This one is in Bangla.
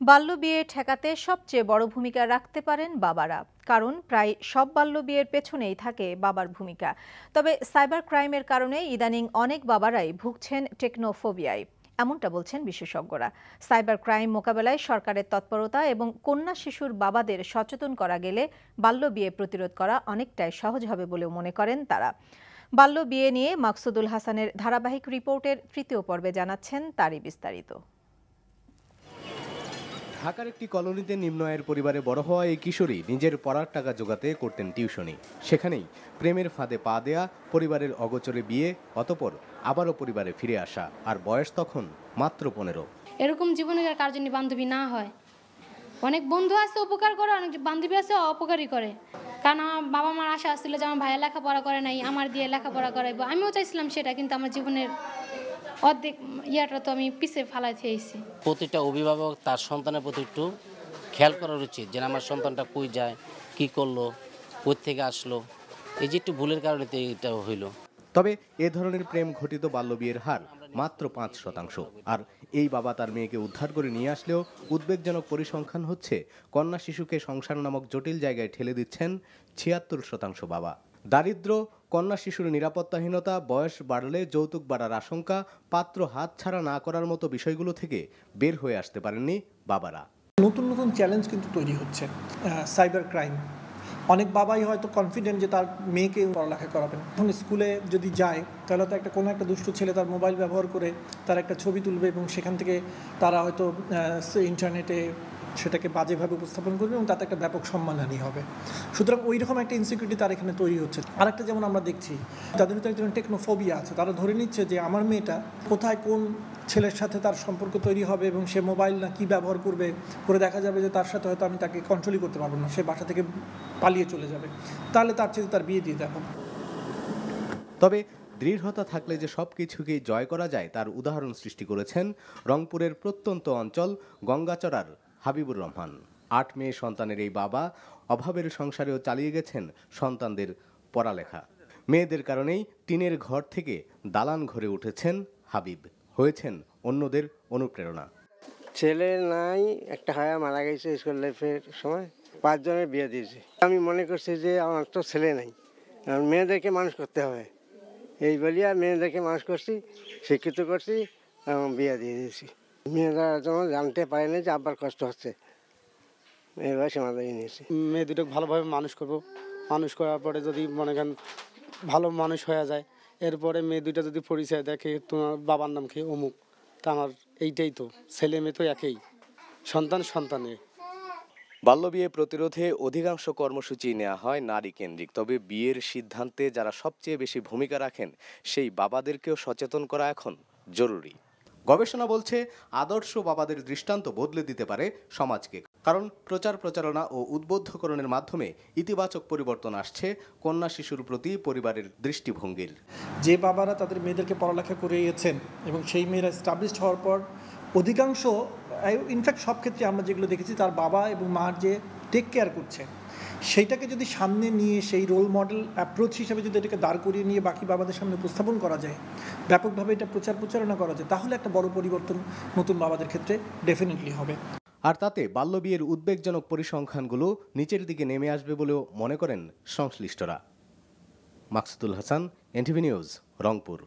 বাল্যবিয়ে ঠেকাতে সবচেয়ে বড় ভূমিকা রাখতে পারেন বাবারা, কারণ প্রায় সব বাল্যবিয়ের পেছনেই থাকে বাবার ভূমিকা। তবে সাইবার ক্রাইমের কারণে ইদানিং অনেক বাবারাই ভুগছেন টেকনোফোবিয়ায়। এমনটা বলছেন বিশেষজ্ঞরা। সাইবার ক্রাইম মোকাবেলায় সরকারের তৎপরতা এবং কন্যা শিশুর বাবাদের সচেতন করা গেলে বাল্যবিয়ে প্রতিরোধ করা অনেকটাই সহজ হবে বলেও মনে করেন তারা। বাল্য বিয়ে নিয়ে মাকসুদুল হাসানের ধারাবাহিক রিপোর্টের তৃতীয় পর্বে জানাচ্ছেন তারই বিস্তারিত। ঢাকার একটি কলোনিতে নিম্ন আয়ের পরিবারে বড় হওয়া এই কিশোরী নিজের পড়ার টাকা জোগাতে করতেন টিউশনি। সেখানেই প্রেমের ফাঁদে পা দেয়া, পরিবারের অগোচরে বিয়ে, অতপর আবারও পরিবারে ফিরে আসা, আর বয়স তখন মাত্র পনেরো। এরকম জীবনে আর কার জন্য বান্ধবী না হয়। অনেক বন্ধু আছে, উপকার করে, অনেক বান্ধবী আছে, অপকারই করে। কারণ আমার বাবা মার আশা আসছিল যে আমার ভাইয়া লেখাপড়া করে নাই, আমার দিয়ে লেখাপড়া করাইবো। আমিও চাইছিলাম সেটা, কিন্তু আমার জীবনের অর্ধেক ইয়াটা তো আমি পিছে ফালাই থেয়েছি প্রতিটা অভিভাবক তার সন্তানের প্রতি একটু খেয়াল করার উচিত যে আমার সন্তানটা কই যায় কি করল কই থেকে আসলো। এই যে একটু ভুলের কারণে এটা হইল। তবে এ ধরনের প্রেম ঘটিত বাল্যবিয়ের হার মাত্র পাঁচ শতাংশ। আর এই বাবা তার মেয়েকে উদ্ধার করে নিয়ে আসলেও উদ্বেগজনক পরিসংখ্যান হচ্ছে কন্যা শিশুকে সংসার নামক জটিল জায়গায় ঠেলে দিচ্ছেন ছিয়াত্তর শতাংশ বাবা। দারিদ্র কন্যা শিশুর নিরাপত্তাহীনতা, বয়স বাড়লে যৌতুক বাড়ার আশঙ্কা, পাত্র হাতছাড়া না করার মতো বিষয়গুলো থেকে বের হয়ে আসতে পারেননি বাবারা। নতুন নতুন চ্যালেঞ্জ কিন্তু তৈরি হচ্ছে সাইবার ক্রাইম অনেক বাবাই হয়তো কনফিডেন্ট যে তার মেয়েকে পড়ালেখা করাবেন। এখন স্কুলে যদি যায়, তাহলে তো একটা কোনো একটা দুষ্ট ছেলে তার মোবাইল ব্যবহার করে তার একটা ছবি তুলবে এবং সেখান থেকে তারা হয়তো ইন্টারনেটে সেটাকে বাজেভাবে উপস্থাপন করবে এবং তাতে একটা ব্যাপক সম্মানহানি হবে। সুতরাং ওই রকম একটা ইনসিকিউরিটি তার এখানে তৈরি হচ্ছে। আরেকটা যেমন আমরা দেখছি, তাদের ভিতরে একজন টেকনোফোবিয়া আছে। তারা ধরে নিচ্ছে যে আমার মেয়েটা কোথায় কোন ছেলের সাথে তার সম্পর্ক তৈরি হবে এবং সে মোবাইল না কী ব্যবহার করবে, করে দেখা যাবে যে তার সাথে হয়তো আমি তাকে কন্ট্রোলই করতে পারব না, সে বাসা থেকে পালিয়ে চলে যাবে। তাহলে তার চেয়ে তার বিয়ে দিয়ে দেবো। তবে দৃঢ়তা থাকলে যে সব কিছুকেই জয় করা যায়, তার উদাহরণ সৃষ্টি করেছেন রংপুরের প্রত্যন্ত অঞ্চল গঙ্গাচড়ার হাবিবুর রহমান। আট মেয়ে সন্তানের এই বাবা অভাবের সংসারেও চালিয়ে গেছেন সন্তানদের পড়ালেখা। মেয়েদের কারণেই টিনের ঘর থেকে দালান ঘরে উঠেছেন হাবিব। হয়েছেন অন্যদের অনুপ্রেরণা। ছেলে নাই, একটা হায়া মারা গেছে স্কুল লাইফের সময়, পাঁচজনের বিয়ে দিয়েছে। আমি মনে করছি যে আমার তো ছেলে নাই মেয়েদেরকে মানুষ করতে হবে। এই বলিয়া মেয়েদেরকে মানুষ করছি, শিক্ষিত করছি বিয়ে দিয়ে দিয়েছি। মেয়েরা যেন জানতে পারে না যে আব্বার কষ্ট হচ্ছে এইভাবে সমাধান নিয়েছি মেয়ে দুটোকে ভালোভাবে মানুষ করব। মানুষ করার পরে যদি মনে করেন ভালো মানুষ হয়ে যায় এরপরে মেয়ে দুইটা যদি পরিচয় দেখে তোমার বাবার নাম খেয়ে অমুক। তা আমার এইটাই তো ছেলে মেয়ে তো একই। সন্তান সন্তানের। বাল্যবিয়ে প্রতিরোধে অধিকাংশ কর্মসূচি নেওয়া হয় নারী কেন্দ্রিক তবে বিয়ের সিদ্ধান্তে যারা সবচেয়ে বেশি ভূমিকা রাখেন সেই বাবাদেরকেও সচেতন করা এখন জরুরি। গবেষণা বলছে আদর্শ বাবাদের দৃষ্টান্ত বদলে দিতে পারে সমাজকে। কারণ প্রচার প্রচারণা ও উদ্বুদ্ধকরণের মাধ্যমে ইতিবাচক পরিবর্তন আসছে কন্যা শিশুর প্রতি পরিবারের দৃষ্টিভঙ্গির। যে বাবারা তাদের মেয়েদেরকে পড়ালেখা করিয়েছেন এবং সেই মেয়েরা স্টাবলিশড হওয়ার পর অধিকাংশ ইনফ্যাক্ট সব ক্ষেত্রে আমরা যেগুলো দেখেছি, তার বাবা এবং মার যে টেক কেয়ার করছে, সেইটাকে যদি সামনে নিয়ে সেই রোল মডেল অ্যাপ্রোচ হিসেবে যদি এটাকে দাঁড় করিয়ে নিয়ে বাকি বাবাদের সামনে উপস্থাপন করা যায়, ব্যাপকভাবে এটা প্রচার প্রচারণা করা যায়, তাহলে একটা বড় পরিবর্তন নতুন বাবাদের ক্ষেত্রে ডেফিনেটলি হবে। আর তাতে বাল্যবিয়ের উদ্বেগজনক পরিসংখ্যানগুলো নিচের দিকে নেমে আসবে বলেও মনে করেন সংশ্লিষ্টরা। Maksudul Hasan NTV news Rangpur.